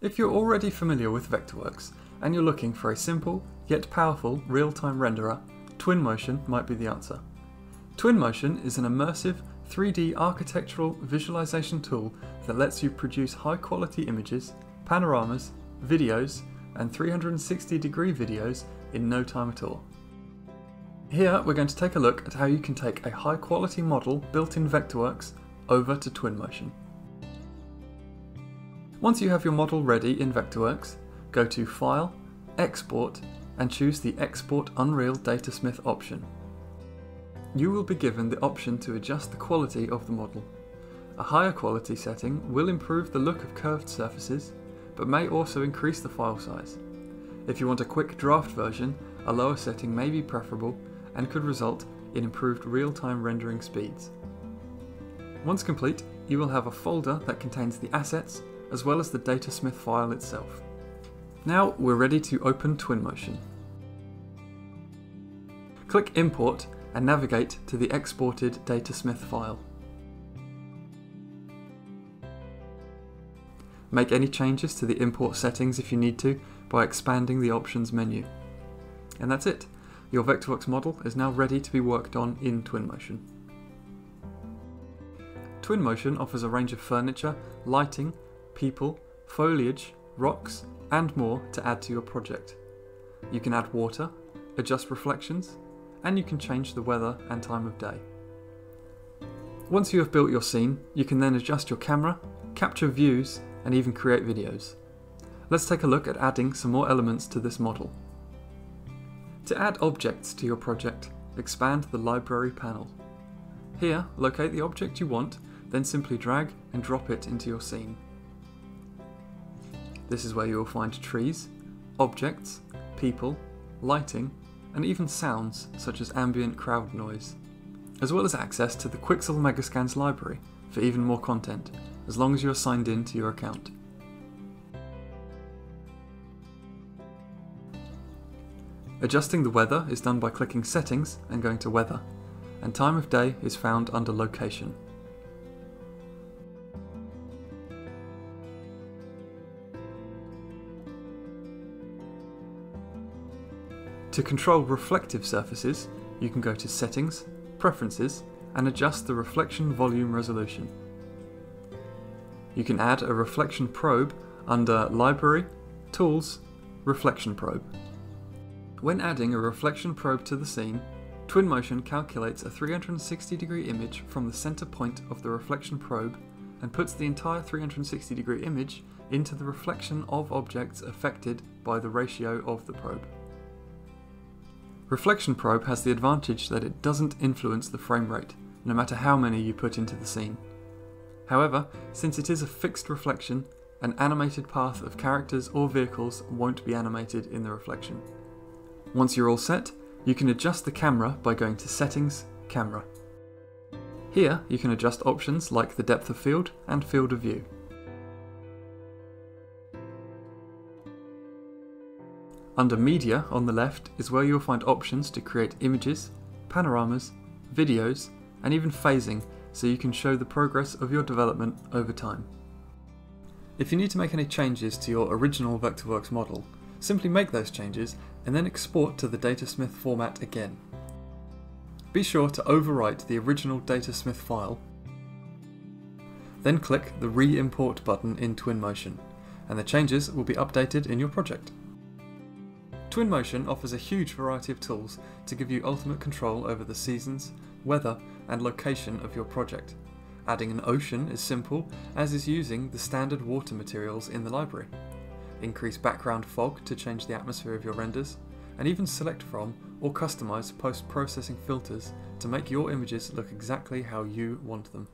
If you're already familiar with Vectorworks and you're looking for a simple yet powerful real-time renderer, Twinmotion might be the answer. Twinmotion is an immersive 3D architectural visualization tool that lets you produce high quality images, panoramas, videos, and 360 degree videos in no time at all. Here we're going to take a look at how you can take a high quality model built in Vectorworks over to Twinmotion. Once you have your model ready in Vectorworks, go to File, Export, and choose the Export Unreal Datasmith option. You will be given the option to adjust the quality of the model. A higher quality setting will improve the look of curved surfaces, but may also increase the file size. If you want a quick draft version, a lower setting may be preferable and could result in improved real-time rendering speeds. Once complete, you will have a folder that contains the assets as well as the Datasmith file itself. Now we're ready to open Twinmotion. Click Import and navigate to the exported Datasmith file. Make any changes to the import settings if you need to by expanding the options menu. And that's it. Your Vectorworks model is now ready to be worked on in Twinmotion. Twinmotion offers a range of furniture, lighting, people, foliage, rocks, and more to add to your project. You can add water, adjust reflections, and you can change the weather and time of day. Once you have built your scene, you can then adjust your camera, capture views, and even create videos. Let's take a look at adding some more elements to this model. To add objects to your project, expand the library panel. Here, locate the object you want, then simply drag and drop it into your scene. This is where you will find trees, objects, people, lighting, and even sounds such as ambient crowd noise, as well as access to the Quixel Megascans library for even more content, as long as you are signed in to your account. Adjusting the weather is done by clicking Settings and going to Weather, and Time of Day is found under Location. To control reflective surfaces, you can go to Settings, Preferences, and adjust the reflection volume resolution. You can add a reflection probe under Library, Tools, Reflection Probe. When adding a reflection probe to the scene, Twinmotion calculates a 360 degree image from the center point of the reflection probe and puts the entire 360 degree image into the reflection of objects affected by the ratio of the probe. Reflection Probe has the advantage that it doesn't influence the frame rate, no matter how many you put into the scene. However, since it is a fixed reflection, an animated path of characters or vehicles won't be animated in the reflection. Once you're all set, you can adjust the camera by going to Settings, Camera. Here you can adjust options like the depth of field and field of view. Under Media on the left is where you'll find options to create images, panoramas, videos, and even phasing so you can show the progress of your development over time. If you need to make any changes to your original Vectorworks model, simply make those changes and then export to the Datasmith format again. Be sure to overwrite the original Datasmith file, then click the Re-import button in Twinmotion, and the changes will be updated in your project. Twinmotion offers a huge variety of tools to give you ultimate control over the seasons, weather, and location of your project. Adding an ocean is simple, as is using the standard water materials in the library. Increase background fog to change the atmosphere of your renders, and even select from or customize post-processing filters to make your images look exactly how you want them.